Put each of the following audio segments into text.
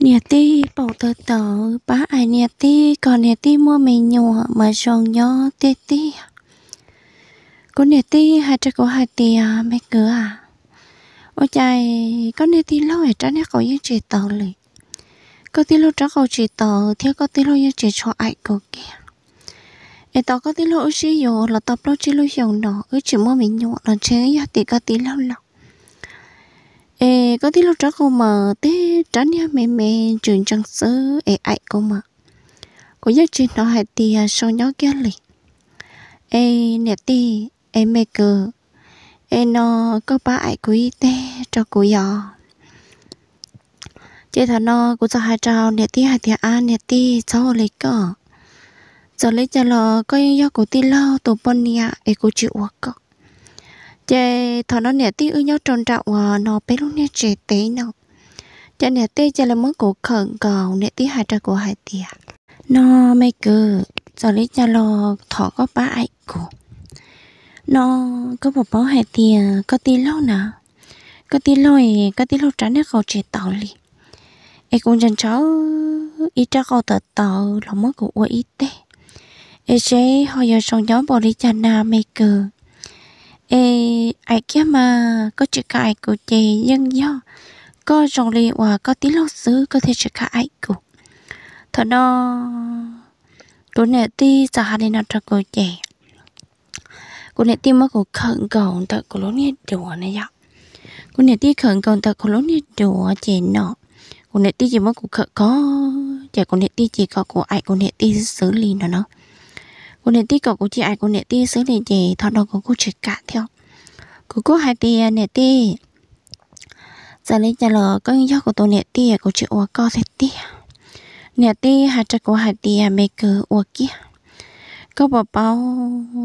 nè ti bảo tờ tờ bá ai nè ti, còn nè ti mua mình nhọ mà xong nhọ tê ti. Có nè ti, hai trái có hai tia mấy cửa à? Ôi trời có nè ti lâu ở trái nè có những chuyện tờ lì có tí lâu trái có chuyện tờ thiếu có tí lâu những chuyện cho ai cô kia em tao có tí lâu ở xí dụ là tập lâu chỉ lâu hiểu nó ở chỉ mua mình nhọ là chế ya thì có tí lâu lọc ê, có tí lúc trước cô mà té tránh nhá, mẹ mẹ, trường trăng sứ ê, ai, cô mà cô nhớ chuyện đó hay thì so nhớ kia lì ê, nè ti ê mẹ cờ. Ê, nó có ba ai quý tê cho cô dò. chị thà nó cô cho hai trào nè ti hai thì an nè ti cháu lấy cờ. Giờ lấy cho nó có do cô ti lo tổ bôn nia ê, cô chịu quá chè thọ nó nè tí ư nhau tròn trạo ờ, nó bé lúc nè trẻ tế nào chè nè tê chè là mới cổ khẩn cầu nè tí hai trà cổ hai tìa nó mày cứ giờ lấy chà lo thọ có ba ai cổ nó có một bó hai tìa có tí lâu nè có tí lôi có tí lâu trắng nè cầu trẻ tàu lì. E cũng chân cháu ít chắc cầu tờ tàu là mới cổ ít tê e chế họ giờ sống nhóm bỏ đi chà na mày cứ ê, ai kia mà có chữ cái của chị nhân do có rong liền và có tí lâu xứ, có thể chữ cái của. Thật đó của nè ti giờ hai đứa nào cho của chị của nè ti mới của khẩn cầu thật của lối nè đùa này dọc. của nè ti khẩn cầu thật của lối nè đùa chị nọ. Của nè ti chỉ mới của khẩn, có chị của nè ti chỉ có của ai của nè ti xử lý nó nó cô nè tí cậu cô chị ai cô nè tí xứ này chị thọ đồ của cô chị cả theo. Cô cô hai tia à, nè tí giờ lấy trả lời có do của tôi nè tí à, cô chị ủa co thế tí. Nè tí hai trái của hai tia à, mẹ cứ ủa kia. Có bảo bao,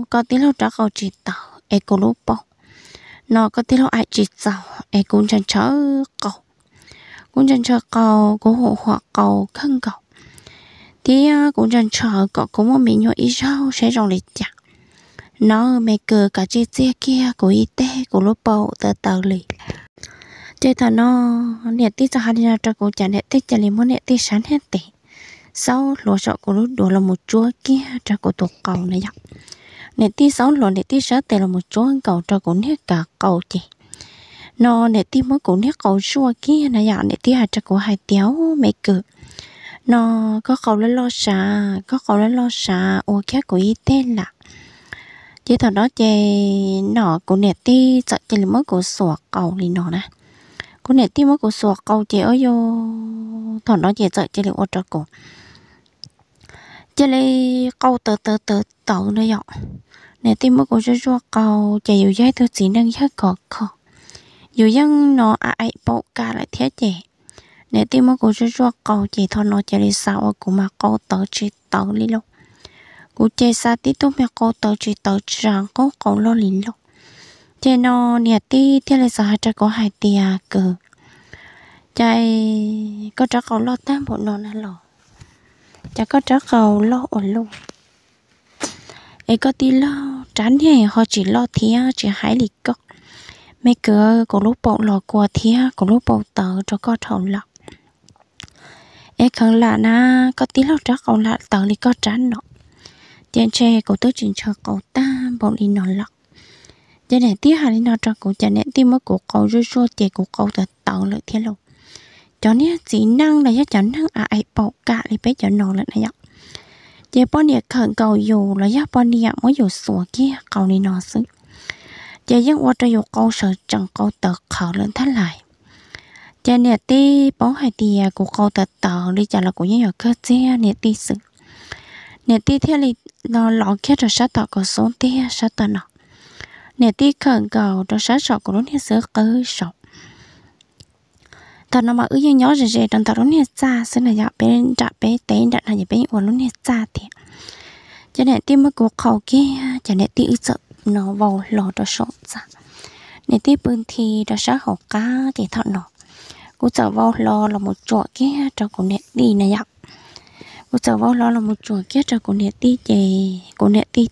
có tí lâu trả cầu chị tàu em cô lúc bao. Nó có tí lâu ai chị tàu em cũng chẳng chớ cầu cũng chẳng chớ cầu cũng hộ họ cầu khăn cầu thì à, cũng chẳng chờ có có một mình nhỏ ít rau sẽ rong lịch chặt nó mẹ cờ cả chiếc xe kia của y tế, của lúc bầu, tờ tờ lì. Chơi thà nó nhẹ tí cho hai đứa cho cô chả nhẹ tí, chả liền muốn nhẹ tí sáng hết tỷ sau lúa sọ của lúc đùa là một chúa kia cho cô tục cầu này dọc Nẹt tí sáu lúa nẹt tí sáu tè là một chúa cầu cho cô nè cả cầu chị nó nẹt tí mới cô nè cầu xua kia này dọc nẹt tí hai cho cô hai tiếu mẹ cờ nó có khẩu lên lo xà có khẩu lên lo xà ô khác của y tên là chỉ thằng đó chè nó của nè ti sợ chè là mới của sủa cầu thì nó nè. Của nè ti mới của sủa cầu chè ở vô, thằng đó chè sợ chè là ô trò cổ. Chè là cầu tờ tờ tờ tờ nó dọ. Nè ti mới của sủa cầu, chè dù dây tôi chỉ đang hết cọ cọ dù dân nó ai bộ cả lại thế chè nè tim mà cô chú cho cầu chỉ thôi nó chỉ đi sao cô mà cô tự chỉ tự đi luôn. Cô chơi xa tí tôi mà cô tự chỉ tự rằng cô cô lo liền luôn. Chơi nó nè, tí thế là sao hai trái có hai tia cờ chơi có trái cầu lo tam bộ nó nè lo chả có trái cầu lo ổn luôn. Ấy có tí lo tránh hè họ chỉ lo thía, chỉ hái lịch cốc. Mấy cửa của lúc bộ lò của thía của lúc bộ tờ cho có thầu lọc em không lạ na, có tí lâu chắc còn lạ, tờ lì có trán nọ. Trên tre cổ tôi chuyển cho cậu ta, bọn đi nọ lọc. Cho nên tiếc hà đi nọ cho cậu cho nên tiếc mất của cậu rơi xua chè của cậu từ tờ lợi thiên lục cho nên chỉ năng là cho năng à ai bỏ cả đi bé cho nọ lại này chè bọn địa khẩn cầu dù là do bọn địa mới dù sủa kia, cậu đi nọ xứ. Giờ dân qua cho dù cậu sợ chẳng cậu tờ khờ lên thắt lại cho nè, tí bó hai tì à, của cô tờ tờ đi, chả là của những cơ chế à, nè, tí sự nè, tí theo li nó lọ kia rồi sát tờ của số tí à, sát tờ nọ. Nè, tí khẩn cầu rồi sát sọ của nó nè sớ cơ sọ tờ nó mà ư nhớ rồi rồi trong tờ nó nè xa xứ này dạ bên trả bé té đặt là nhà bé của nó nè xa thì. Cho nên tí mới của khẩu kia cho nên tí ư sợ nó vào lọ đó sọ ra nè, tí bưng thì đó sát hậu cá thì thọ nọ cô trở vào lo là một chỗ kia cho cô nè đi này ạ. Cô trở vào lo là một chỗ kia cho cô nè đi về cô nè đi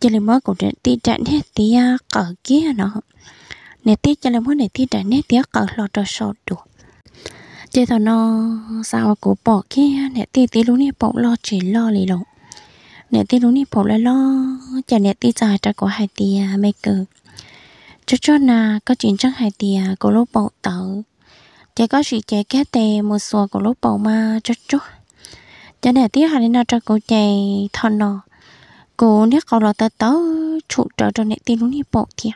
cho lấy mới cô nè đi chạy hết tí à, cờ kia nó. Nè tí cho lấy mới nè tí chạy nè tí cờ lo cho sổ đủ chế thằng nó sao cổ bỏ kia nè tí tí luôn nè bỏ lo chỉ lo lì lộn. Nè tí luôn nè bỏ lại lo, chả nè tí dài cho có hai tia mấy cờ cho cho nà, có chuyện chắc hai tia à, cổ lúc bỏ tờ chỉ có sự chạy cái tè một số của lúc bầu mà chút chút cho nên tiếc hai nó cho cô chạy thằng nó cô nếu cậu là tớ tớ, trụ trở cho nên tin lúc đi bộ thiệt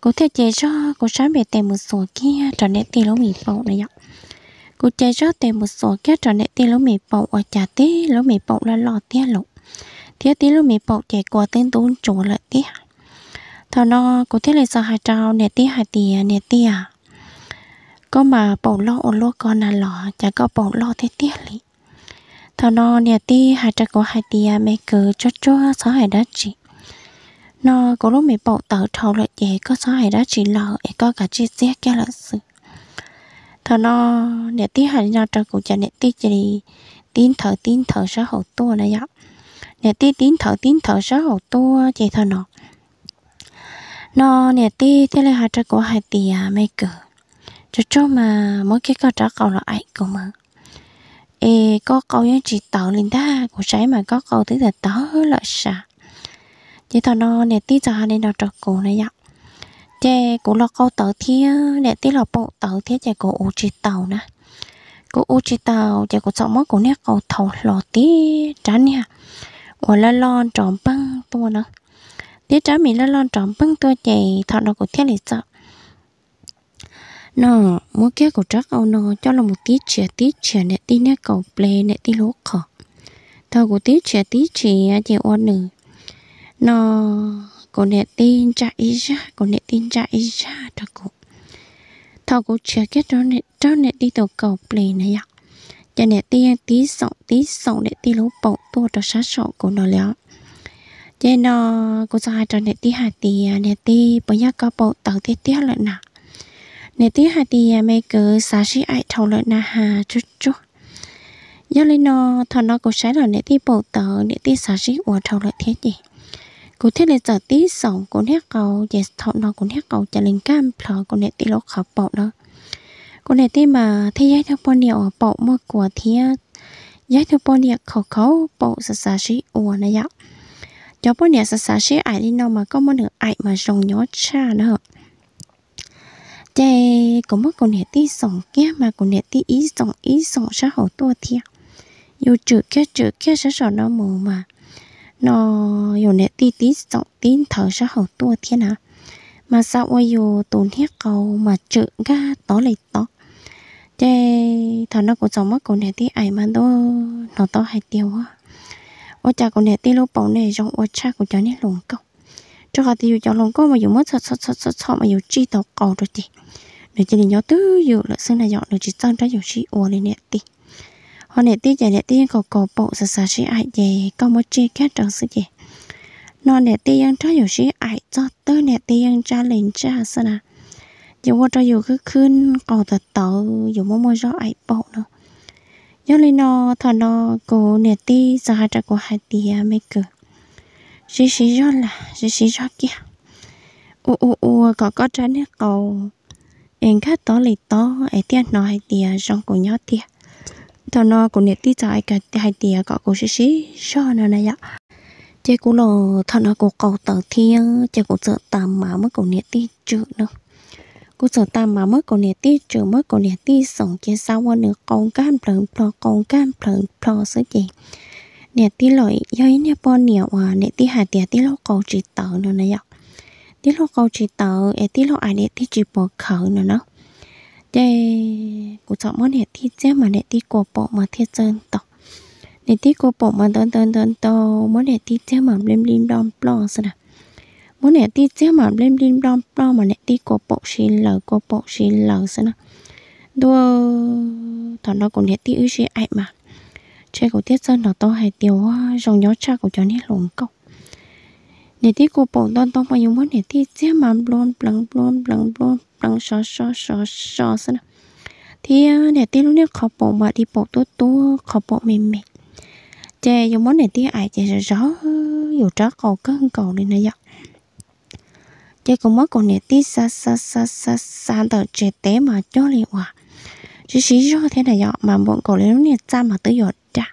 cô thể chạy cho cô sáng về tè một số kia cho nên tin lúc mình bộ này ạ cô chạy cho tè một số kia cho nên tin lỗ mì bộ ở chả tí lỗ mì bộ là lò tia lục thế tí lỗ mì bộ chạy qua tên tốn chỗ lại tia thằng nó cô thấy là sao hai trao, nè tia hai tia nệ à có mà bậu lo ô lo con là lò chả có bậu lo thế tiếc lý thằng nó nệ ti hai trao có hai tia mẹ cứ cho cho sáu hai đá chị nó có lúc mẹ bậu tờ thầu lại dễ, có sáu hai đá chị lò có cả chi sẻ kia là sự. Thọ nó nè ti hai nhà cho cũng chả nè ti chỉ tin thở tin thở xã hội tua này ạ nè ti tin thở tin thở xã hội tua chỉ thọ nó nó nè ti, thế là hai cho có hai tia mẹ cứ cho cho mà mỗi cái câu trả câu là ai cũng mà. Ê có câu với chỉ tạo lên ta của trái mà có câu tới là tớ là sa chỉ thọ nó nè tí cho hai nên nó cho cổ này vậy, chè cũng là câu tàu thia để tí là bộ tàu thia chè cổ u chi tàu nè. Cổ u chi tàu chè cổ sợ mất cổ nè câu thầu lò tí tránh nha hoặc là lon tròn băng tua nó tí tránh mình là lon tròn băng tua chè thọ nó cổ thiết lịch sợ nó mua cái cổ trắc ao nó cho là một tí chè tí chè nè, tí nè cầu ple nè, tí lúa khờ thọ của tí chè tí chè chè ôn nữa nó cô nè tin chạy ra cô nè tin chạy ra cho cổ thầu cổ chè kết cho nè cho nè tí tàu cầu ple này ạ dạ. cho nè tí tí sọng tí sọng nè, tí lố bộ tua cho sát sọ của nó léo cho nó cô sai cho nè, tí hạt tí nè tí bây giờ có bộ tàu tí tiếc lại ในที่หาดียาไม่เกิดสาชิไอท่าเลยนะฮะจุ๊จุ๊ยอเลยนอทอนอกูใช้หรอเนที่โปเตอร์ในตีสาชิอัวดเท่าเลยเท่จีกูเท่เลยจอตีสองกูเนี่ยเขาเจสทอนอกูเนี่ยเขาจะเล่นก้ามพลอกูเนที่ลกขาเปาเนาะกูเนตีมาที่ย้ายทั้งปนเดียวเปาเมื่อกว่าเทียย้ายทั้งปนเดียวเขาเขาเปาสาชิอัวดนะยะจอปอนเดียสาชิไอที่นอมาก็มาเหนือไอมาจงยอดชาเนาะ chè có mất con nét tí sống kia mà con nét tí ý sống ý sống sao hậu tua thiệt yêu chữ kia chữ kia sẽ sợ nó mù mà. Nó yêu nét tí tí sống tín thở sao hậu tua thiệt nào mà sao ôi dù tốn hết cầu mà chữ ga tó lấy tó chê thằng nó cũng sống mất con nét tí ai mà đó nó to hay tiêu á. Ôi cha con nét tí lúc bảo này trong ôi cha của cháu nét lùng câu cho cả tiêu cho lòng có mà dùng mất sợ sợ sợ sợ sợ mà dùng chi tàu cầu rồi thì. Để cho nên nhớ tứ dù là xưa này dọn được chỉ tăng ra dùng chi uổng lên nè tí họ nè tí chạy nè tí cầu cầu bộ sợ sợ chi, ai về có mất chi khác trong sự gì nó nè tí ăn cho dùng chi, ai cho tớ nè tí ăn cha lên cha sao nè dù qua cho dù cứ khuyên cầu thật tớ, dù mua mua cho ai bộ nữa nhớ lên nó, thằng nó cổ nè tí giờ hai của hai tí à, mấy cửa sĩ chỉ cho là sĩ chỉ cho kia. U u u, có có trái nước cầu em khác to lì to, ấy tiếc nói hai trong cổ nhớ tiền thằng nó cổ nét tí trái cả, hai tia có cổ xí xí cho nó này ạ. Chế cũng lò thằng nó cổ cầu tờ thiên chế cũng sợ tạm mà mới cổ nét tí chữ nữa. Cổ sợ tạm mà mới cổ nét tí chữ mới cổ nét tí sống kia sau nữa. Con cam plợn plọ con cam plợn plọ sứ gì nè, tí lợi ý nè bọn nhiều à nè, tí hai tia tí lô cầu chỉ tờ nữa nè dọc tí lô cầu chỉ tờ e tí lô ai nè tí chỉ bỏ khởi nữa nó để cụ chọn món nè tí chế mà nè tí cổ bộ mà thiết chân tộc nè tí cổ bộ mà đơn đơn đơn to món nè tí chế mà lên lên đom plo sao nè. Món nè tí chế mà lên lên đom plo mà nè tí cổ bộ xin lờ cổ bộ xin lờ sao nè. Đua thằng nó cũng nè tí ư xì ai mà chơi của tiết sơn nó to hay tiêu dòng nhó cha của cho nên lồng câu để tí cô bộ đơn tông mà dùng món hệ thi chứ mà blon blon blon blon blon blon sọ sọ sọ sọ sao thì để tí lúc nãy khó bộ mà đi bộ tốt tốt khó bộ mềm mềm chè dùng món này tí ai chè rõ rõ dù trá cầu có hơn cầu này này chè cũng mất còn này tí sa sa sa sa sa tờ chè té mà cho liền hòa chỉ chỉ cho thế này mà bọn cổ lấy lúc này cha mà tới giờ trả.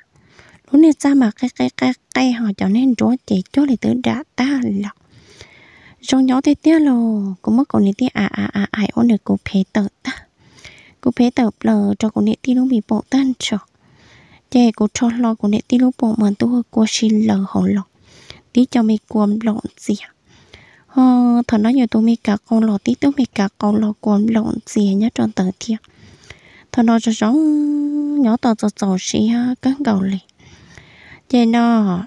Lúc này cha mà cái cái cái cái họ cho nên chúa chỉ chúa lại tới đã ta là trong nhỏ thế tiếc lo cũng mất còn này tiếc à à à ai ôn được cô phê tờ ta. Cô phê tờ lờ cho cô này tiếc lúc bị bộ tan cho chè cô cho lo cô này tiếc lúc bộ mà tôi cô xin lờ họ lọc, tí cho mình quầm lộn gì ờ thằng nói nhiều tôi mi cả con lọ tí tôi mi cả con lọ quầm lộn gì nhá tròn tờ thiệt thằng nó cho giống nhỏ to cho cháu xí ha cắn cầu lì vậy nó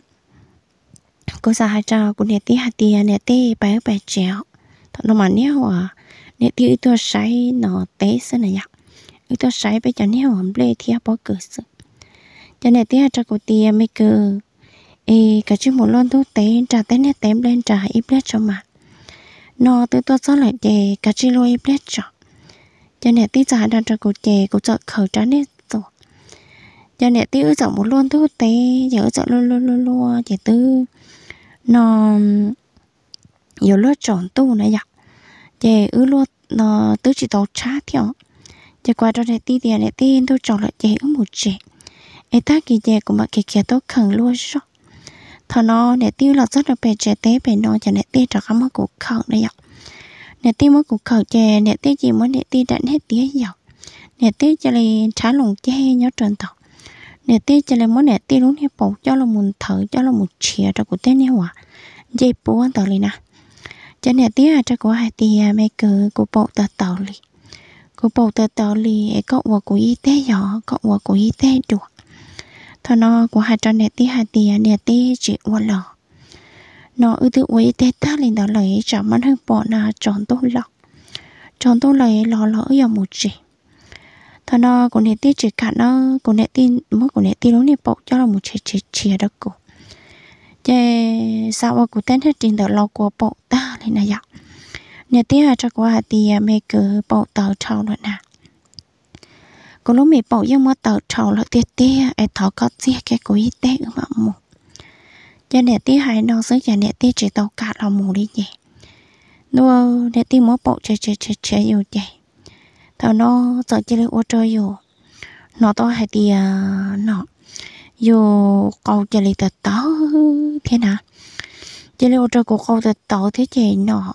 cô sa hai trao cô nè tí hạt tia nè tí bé bé chéo thằng nó mà neo à nè tí ít tôi sấy nó té xin này ạ ít tôi say bây giờ neo hầm lê thì bỏ cửa sự cho nè tí hai trao à, cô tia mấy cơ ê, cả chứ một lon thuốc té trả té nè tém lên trả ít lết cho mà. Nó từ tôi cho lại để cả chữ lôi ít lết cho cho nè tí trả đang cho cô chè cô chợ khởi trả nè rồi. Cho nè tí ư một luôn, thứ té, giờ chợ luôn luôn luôn luôn chỉ tư nó nhiều lúc chọn tu này vậy chè ư luôn, nó, tứ chỉ tàu trá theo. Chè qua cho này tí tiền này tí tôi chọn lại, chè ư một chè. Ấy ta kỳ chè của mà kỳ kia tôi khẩn luôn rồi thằng nó để tiêu là rất là bề trẻ tế bề nó cho để tiêu cho các món củ khẩn này vậy để tiêu mới củ khẩn chè để tiêu chỉ mới để tiêu đã hết tía dọc để tiêu cho lên trả lồng chè nhớ trần tộc. Để tiêu cho lên mới để tiêu luôn hết bầu, cho là một thở, cho là một chia cho cụ tên nè hòa dây bố tàu lên nè cho nên à cho à, của hai tia à, mấy cứ của bộ tờ tàu lì của bộ tờ tàu lì có của của y tế nhỏ có của của y tế được thôi nó của hai trăm nè tí hai tiền à, nè tí chỉ qua lò nó ưu tự quấy tê ta lên đó lấy trả mắt hơn bỏ na chọn tốt lọ. Chọn tốt lấy lò lỡ giờ một chỉ thà nó có nét tí chỉ cả nó có nét tin mất có nét tin lúc nè bỏ cho là một chỉ chỉ chỉ đó cổ chê, sao mà cụ tên hết trình đó lò của bộ ta lên này dọc nè tí hai cho qua thì à, mẹ cứ bộ tờ trâu nữa nè có lúc mẹ bỏ yêu mà tàu trâu là tiếc tiếc ai thọ có chia cái cụ y tế mà một cho nên tí hai nó sẽ cho nên tí chỉ tàu cả là mù đi vậy nô để tí mỗi bộ chơi chơi chơi chơi yêu vậy thằng nó sợ chơi lên ô chơi yêu nó to hay thì à, nó yêu câu chơi lên tờ tớ, thế nào? Chơi lên ô chơi của câu tờ tớ thế chị nó.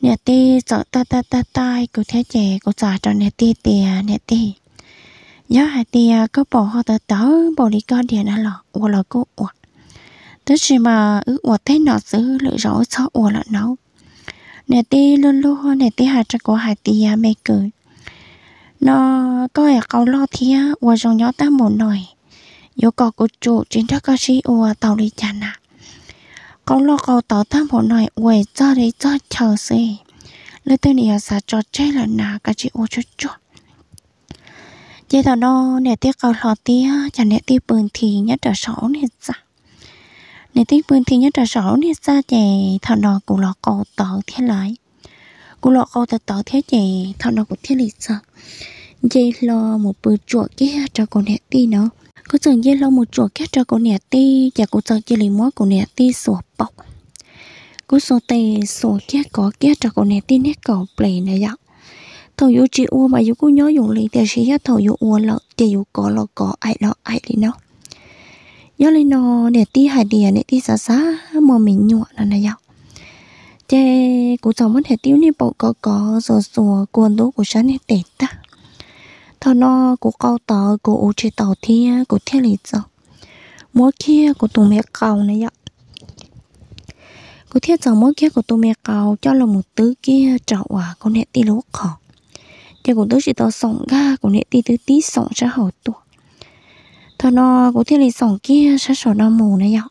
Nè tê sợ ta ta ta tai của thế trẻ của giả cho nè tê tè à, nè tê nhớ hai tia có bỏ họ tớ tớ bỏ đi con điện à lọ, ủa, lọ cô ủa tớ chỉ mà ư ủa thế nó giữ lựa rõ sao ủa là nấu nè ti luôn luôn nè ti hạt cho cô hai à mẹ cười. Nó coi ở câu lo thia ủa dòng nhỏ ta một nồi yếu có cô chủ trên thức có chi ủa, tàu đi chả nà. Câu lo câu tàu ta một nồi ủa cho đi cho chờ gì lời tên này là cho chơi là nà cái chị ủa chút chút. Chế thằng nó, nè tiếc câu lo tía chả nè tiếc bừng thì nhất trở sổ nè sao này tiếng bươn thì nhất trở sáu nè sa chè thọ nọ cũng lọ cầu tỏ thế lại? Cũng lọ cầu tỏ tờ thế chè thọ nọ cũng thế lịch sợ dây lo một bữa chuột kia cho con nẹt ti nó có chừng dây lo một chuột kia cho con nẹt ti và cô chừng chỉ lấy mối của nẹt ti sủa bọc. Cô số tê sổ kia có kia cho con nẹt ti nét cầu plei này dọc thầu dụ chị u mà dụ cô nhớ dùng liền thì sẽ thầu dụ u lợ thì dụ có lọ có ai lọ ai đi nó nhớ lên nó để ti hạt đìa để ti xa xa mà mình nhọ là này dạo chế cũng chẳng mất hệ tiêu ni bộ có có sờ sùa quần đố của sáng này tệ ta. Thằng nó của câu tờ của u tàu thiên của thiên lý giờ mỗi kia của tụi mẹ cầu này dạo của thiết giờ mỗi kia của tụi mẹ cầu cho là một tứ kia trậu à con hệ ti lúa khó cho của tôi chỉ tao sống ga của nè ti thứ tí sống ra hậu tuổi thà nó cũng thiên lý sòng kia, sát sổ nó mù này nhở?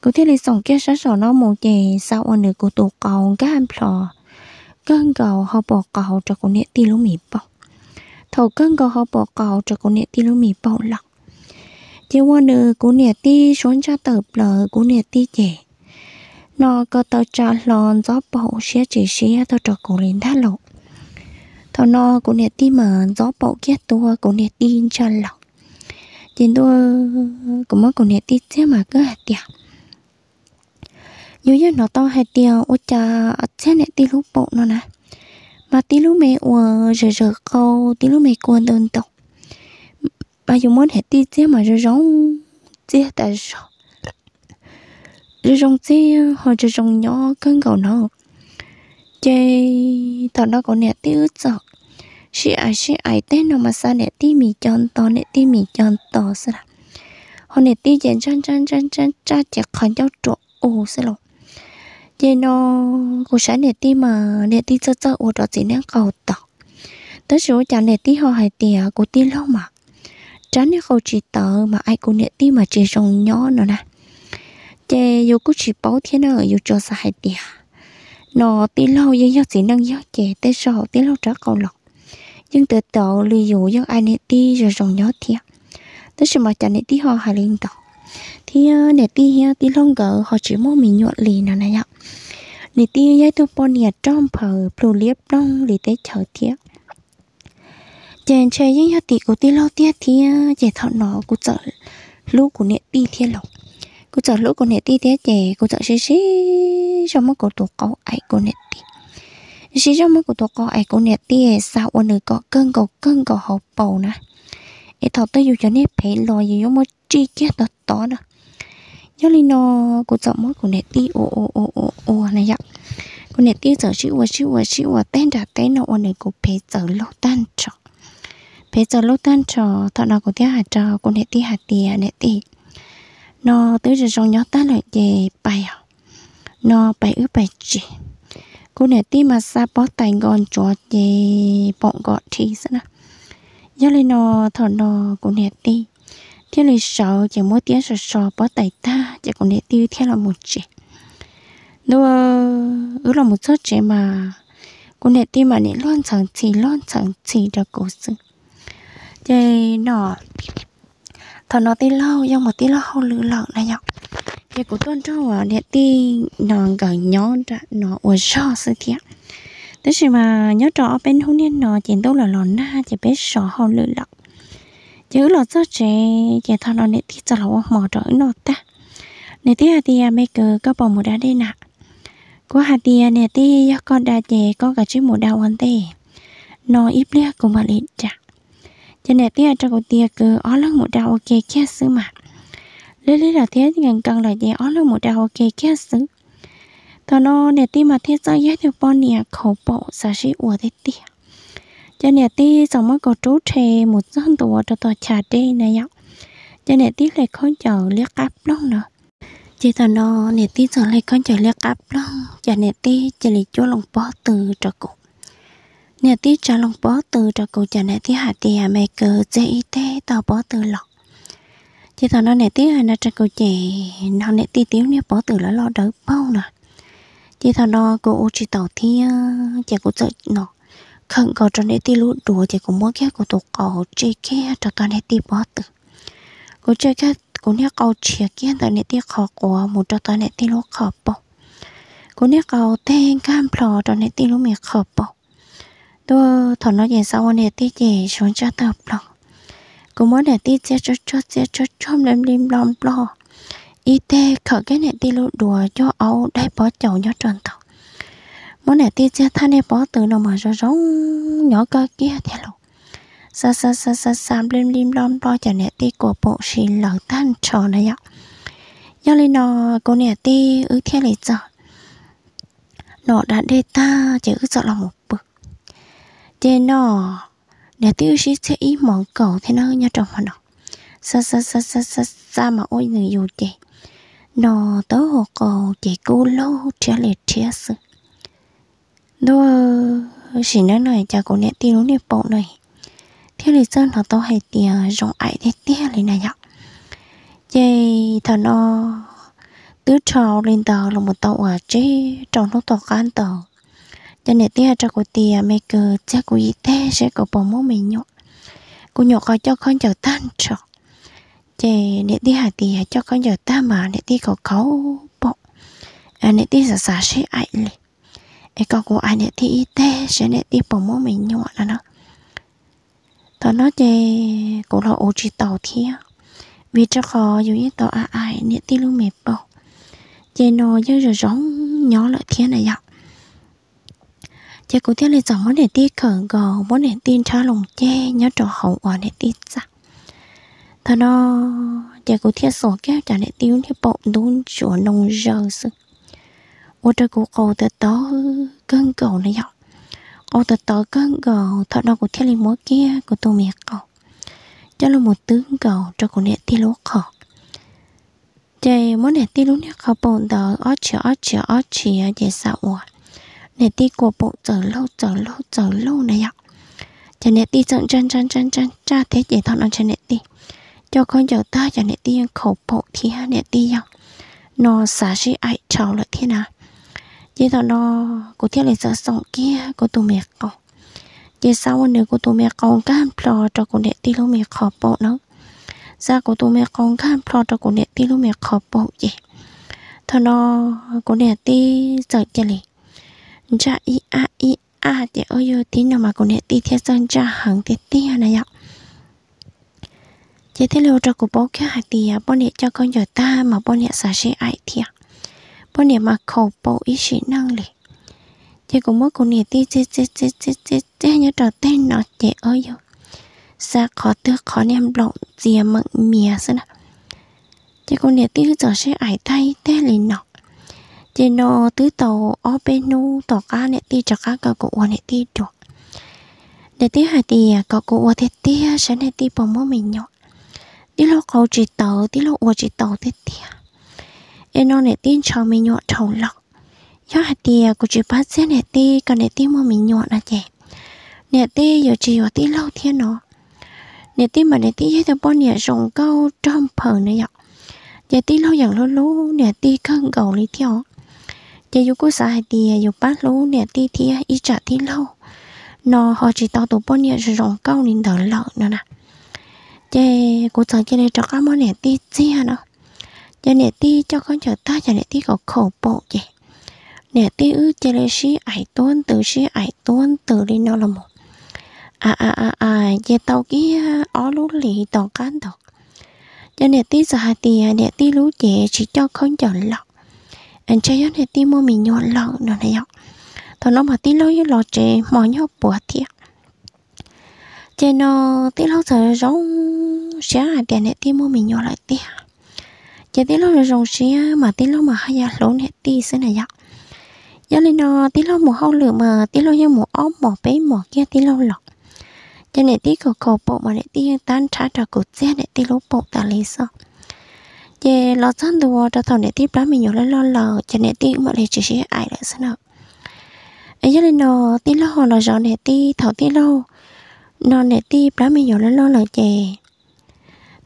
Cũng thiên lý sòng kia, sát sổ nó mù chè sao anh được của tổ cầu gan phò cơn cầu họ bỏ cầu cho cũng nè tí lú mì bọc thầu cơn cầu họ bỏ cầu cho cũng nè tí lú mì bọc lọc chỉ qua nữa cũng nè tí xuống ra tập lờ cũng nè tí chè. Nó có tao trả lon gió bầu xé chỉ xé tao cho cổ lên thắt lộ. Thọ nó cũng nè ti mà gió bộ kia tua cũng nè ti cho lọc trên tôi cũng mới còn nè ti thế mà cứ hạt tiệt nhớ nhất nó to hạt tiệt ô cha thế nè ti lúc bộ nó nè. Mà tí lúc mẹ ủa rờ rờ câu, tí lúc mẹ quên đơn tộc bà dùng muốn hết tí chứ mà rờ rong chứ tại sao rờ rong chứ họ rờ rong nhỏ cơn cầu nó. Chơi tao nó còn nè tí ướt sợ chị ai chị ai tên nó mà sao nè tí mì chọn to nè tí mì chọn to sao họ nè tí chân chân chân chân chân cha chỉ còn cho chỗ ô sao lộ vậy nó cô sáng nè tí mà nè tí cho cho ô đó chỉ nè cầu tỏ tới số chả nè tí họ hay tiền cô tí lâu mà tránh nè khâu chỉ tờ mà ai cô nè tí mà chỉ rong nhỏ nữa nè chè dù cô chỉ bảo thế nào dù cho sai tiền nó tí lâu giờ yêu chỉ năng yêu chè tới số tí lâu trả cầu lọc nhưng từ đó lì dụ nhưng ai nè đi rồi rồng nhớ thiệt. Tức là mà chả nè đi họ hay lên tàu thì ờ, nè tí đi ờ, lông gỡ, họ chỉ mua mình nhuận lì nào này ạ. Nè đi giấy tu bò nè trong phở plu liếp đông lì tế chờ thiệt. Chèn chơi những hạt tỷ của ti lâu tiết thì ờ, chè thọ nó cũng sợ lũ của nè đi thiên lộc. Cũng sợ lũ của nè đi thế chè cũng sợ xí xí trong mắt của tổ câu ai của nè đi chỉ trong mắt của tổ câu ai cũng nè tí sao ôn nơi có cơn cầu cơn cầu hậu bầu nè. Ấy thọ tới dù cho nè phải lo gì giống một chi kia đó đó nè. Cho nên nó cô chọn mốt của nè ti ô ô ô ô ô này ạ cô nè ti giờ chịu và chịu và chịu và tên đã tên nó ôn này cô phải giờ lo tan trọ phải giờ lo tan trọ thọ nào cô tiếc hạt trọ cô nè ti hạt tiền nè ti nó tới giờ trong nhớ ta lại về bài à nó bài ước bài chỉ cô nè ti mà sa bó tay gòn cho về bọn gọt thì sao nè nhớ li nó thọ nó, cô nè ti thế là sợ chỉ mỗi tiếng sợ sợ bó tay ta, chỉ cô nè tí thế là một chị nó ứ là một số chị mà cô nè tí mà nè loan chẳng chỉ, loan chẳng chỉ được cổ sự vậy nó thằng nó tí lâu, nhưng mà tí lâu không lựa lợn này nhở gần thiệt thế mà nhớ trọ bên hôm nay nó chỉ đâu là lòn na, chỉ biết sợ không lựa lợn chứ là cho trẻ trẻ thằng nó nãy thì cho là mò trở nó ta. Nãy thì hạt tiền à, mấy cơ có bỏ một đá đây nè. Có hạt tiền nãy thì con đá trẻ, có cả chiếc một đào ăn tê. Nó ít lẽ cùng mà lên trả cho nãy thì à, cho cô tia cơ ó lắc một đào ok kia xứ mà lấy lấy là thế thì ngàn cần là dễ ó là một đào ok kia xứ. Thằng nó nè thì mà thế sao giá theo bọn nè khẩu bộ sa sĩ ủa thế tia cho nè tí xong mới có trú trề một dân tuổi cho tòa trà đê này ạ cho nè tí lại khó chờ liếc áp lông nữa. Chỉ thà nó nè tí giờ lại khó chờ liếc áp lông. Cho nè tí chỉ lấy chỗ lòng bó từ cho cụ. Nè tí cho lòng bó từ cho cụ, cho nên tí hạt tiền mẹ cờ dễ y tế tao bó từ lọc chỉ thà nó nè tí hay nó cho cô trẻ nó nè tí tiếng nè bỏ từ là lo đỡ bao nè chỉ thà nó cụ chỉ tàu thì chỉ cô sợ, nó khẩn cầu cho nè tí lúa đùa thì cũng mua cái của tụ cầu chơi kia cho tao nè tí bỏ từ. Cô chơi cái cô nè cầu chia kia tao nè tí khó quá một cho tao nè tí lúa khó bỏ cô nè cầu tên cam phò, cho nè tí lúa mẹ khó bỏ tôi thằng nó về sau, nè tí về xuống cho tao plò cô muốn để ti chết cho cho chết cho cho lên lim lom lo. Y tê khởi cái này ti lú đùa cho ấu đây bỏ chậu nhớ tròn tàu muốn nè tia chết than này bỏ từ nào mà rồi giống nhỏ cơ kia theo lộ sa sa sa sa sa lim lim lom lo cho nè tia của bộ xì lở tan trò này ạ. Do lên nó cô nè tia ư theo này giờ. Nó đã đê ta chỉ ứ sợ là một bực. Trên nó để tiêu chí sẽ ý mong cầu thế nó nhá trong hoạt động. Sa sa sa sa sa sa mà ôi, người dù chị nó tớ hồ cầu chị cô lâu trẻ liệt trẻ sự đó chỉ nói này, chả có nét tiêu nét bộ này. Thế thì sơn họ tao hay tiền rộng ai thế tia lên này nhở? Vậy thằng nó, tứ trào lên tàu là một tàu ở chế, trong nó tàu can tàu cho nên tiếc cho cô tia mẹ cơ chắc cô y tế sẽ có bỏ mốt mình nhọ. Cô nhọ coi cho con chờ tan trọ chè, nè tiếc hà tia cho con chờ ta mà, nè tiếc có khấu bộ à nè tiếc sợ sợ sẽ ai lì. Ai con cô ai, nè tiếc y tế sẽ, nè đi bỏ mô mình nhọ là nó. Tao nói chè cô là ô chỉ tàu thia. Vì cho khó, dù như tàu ai nè tiếc luôn mệt bỏ chè nó giờ rồi giống nhỏ lại thiên này ạ chỉ cụ thể là chọn món để ti khởi gò món để tin cho lòng che nhớ trò hậu ở để ti ra thà nó chỉ cụ thể sổ kéo trả để tiêu thì bộ đun chùa nông giờ sự ô trời cụ cầu từ đó cơn cầu này dọc ô từ đó cơn cầu thà nó cụ thể là mỗi kia của tôi mẹ cầu cho là một tướng cầu cho cụ để ti lúa khó chạy món để ti lúa này khó bộ đó ở chợ ở chợ ở chợ để sao เนี่ยตีกัวโปเจอเล่เจอเล่เจอเล่เนี่ยจะเนี่ยตีจันจันจันจันจันจ้าเทศใหญ่ทอนอันจะเนี่ยตีจะคนเจอตาจะเนี่ยตียังเขาโปที่ฮะเนี่ยตียังนอสาชีไอชาวเลยที่นะยี่ตอนนอกูเที่ยวเลยจะส่งเกี้ยกูตัวเมียกองยี่สาววันเดียวกูตัวเมียกองก้านพลอจอกูเนี่ยตีลูกเมียขอโปเนาะซากูตัวเมียกองก้านพลอจอกูเนี่ยตีลูกเมียขอโปเยี่ทอนนอกูเนี่ยตีเจอเจลี cha i a i a, để ôi yo tí nào mà còn để tí theo sơn cha hẳn tí tí này ạ? Chỉ thế lâu cho của bố kia hạt thì à? bố nè cho con giờ ta mà bố nè xả sẽ ai thiệt à? bố nè mà khẩu bố ý sĩ năng lì. Chỉ cũng mới con nè tí chết chết chết chết chết chết nhớ trở tên nó, để ôi yo xa khó tư khó nem lộng dìa mận mìa xưa nè chỉ con nè tí giờ sẽ ai thay té lên nọ chỉ nó tứ tàu ở bên nu tàu cá nè ti cho cá cậu cụ nè ti được để tí hai ti cậu cụ thế ti sẽ nè ti bỏ mô mình nhọ tí lo cầu chỉ tàu tí lo uo chỉ tàu thế ti em nó nè tin cho mình nhọ thầu lọc. Cho hai ti cụ chỉ bắt xe nè ti còn nè ti mô mình nhọ là chè. Nè ti giờ chỉ ở ti lâu thiên nó. Nè ti mà nè ti hết tao bao nè rồng câu trong phở này nhọ giờ ti lâu dần lâu lâu nè ti cân cầu lý theo giờ yêu cô xã hay thì yêu à, bát lú nè ti thì ít à, trả thì lâu. Nó họ chỉ tao tụ bao nhiêu rồi rong câu nên đỡ lợn nữa nè. Giờ cô sợ cho nên cho các món nè ti hả nó? Giờ nè ti cho con chờ ta giờ nè ti có khổ bộ vậy nè ti ư cho nên sĩ ải tuôn từ sĩ ải tuôn từ đi nó là một. À à à à giờ tàu kia à, ó lú lì tàu cán được, giờ nè ti sợ thì nè ti lú dễ chỉ cho con chờ lợn anh chơi này tim mua mình nhọn lợn nữa này ạ. Thằng nó mà tí lâu như lọ trẻ mỏ nhau bùa thiệt chơi nó tí lâu giờ giống xé à tiền này tim mua mình nhọn lại tiệt chơi tí lâu rồi giống xé mà tí lâu mà hay là lỗ này tí xí này ạ. Giờ lên nó tí lâu một hao lửa mà tí lâu như một ốm mỏ bé mỏ kia tí lâu lọc. Cho nên tí cầu cầu bộ mà để tí tan trả trả cột xe để tí lâu bộ ta lấy sao về lo chân đồ cho thằng này tiếp đó mình nhớ lên lo lờ cho nên tiếp mọi người chỉ sẽ ai lại sao nào ấy cho nên nó tiếp lo họ là rõ này tiếp thằng tiếp lo. Nó này tiếp đó mình nhớ lên lo lờ chè.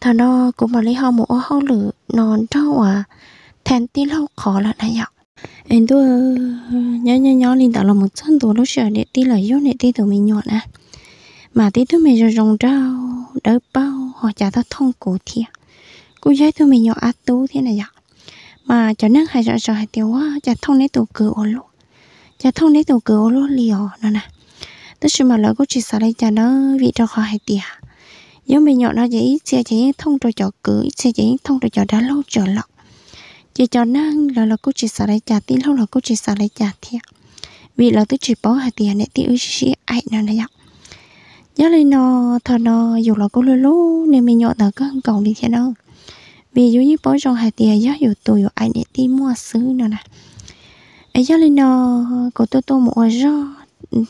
Thằng nó cũng mà lấy họ một họ lử non trâu à. Thèn tiếp lo khó là đại nhọc em tôi nhớ nhớ nhớ lên tạo là một chân đồ lúc sợ để tiếp là vô để tiếp tụi mình nhọn à. Mà tiếp tụi mình rồi rồng trâu, đỡ bao, họ trả ta thông cổ thiệt cú giới tôi mình nhỏ át tú thế này vậy mà cho nên hay sợ sợ hay tiêu quá chả thông lấy tủ cửa ô lô chả thông lấy tủ cửa ô lô liều nó nè tức là mà lỡ cô chỉ sợ đây chả nó vị cho khó hay tiền nếu mình nhỏ nó chỉ xe chỉ thông cho cho cửa xe chỉ thông cho cho đá lâu chờ lọc chỉ cho năng là là cô chỉ sợ đây chả tin lâu là cô chỉ sợ đây chả thiệt vì là tôi chỉ bỏ hai tiền này tiêu chỉ ai nó này vậy nhớ lên nó thằng nó, dù là cô lô lô nên mình nhỏ tờ có cầu đi thế đâu vì dụ như bố trong hai tiền giá dụ tôi dụ ai để đi mua xứ nữa nè. Ấy giá lên nó của tôi tôi một rõ,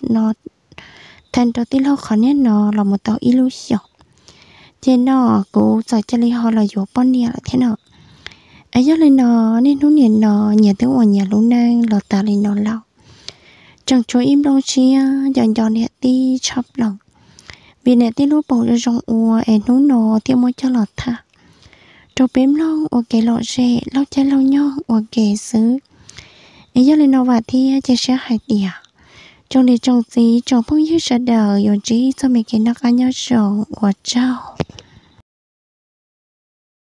nó thành đầu tiên họ khó nên nó là một tàu illusion. Trên nó cố giải cho li họ là dụ bọn nhà là thế nào. Ấy giá lên nó, nên lúc nhìn nó nhà tôi ở nhà lúc nay là ta lên nó lâu. Chẳng cho im đâu chia dần dần để đi chập lòng. Vì nè tí lúc bỏ ra trong ua em nó nó, tiêu mới cho lọt tha trâu bếm long ở cái lọ rẻ lo cha lo nho ở cái xứ. Ấy giờ lên nó vào thì chỉ sẽ hai điểm trong đi trong gì trong phong như sẽ đời rồi chỉ cho mình cái nó ăn nhau rồi ở trâu.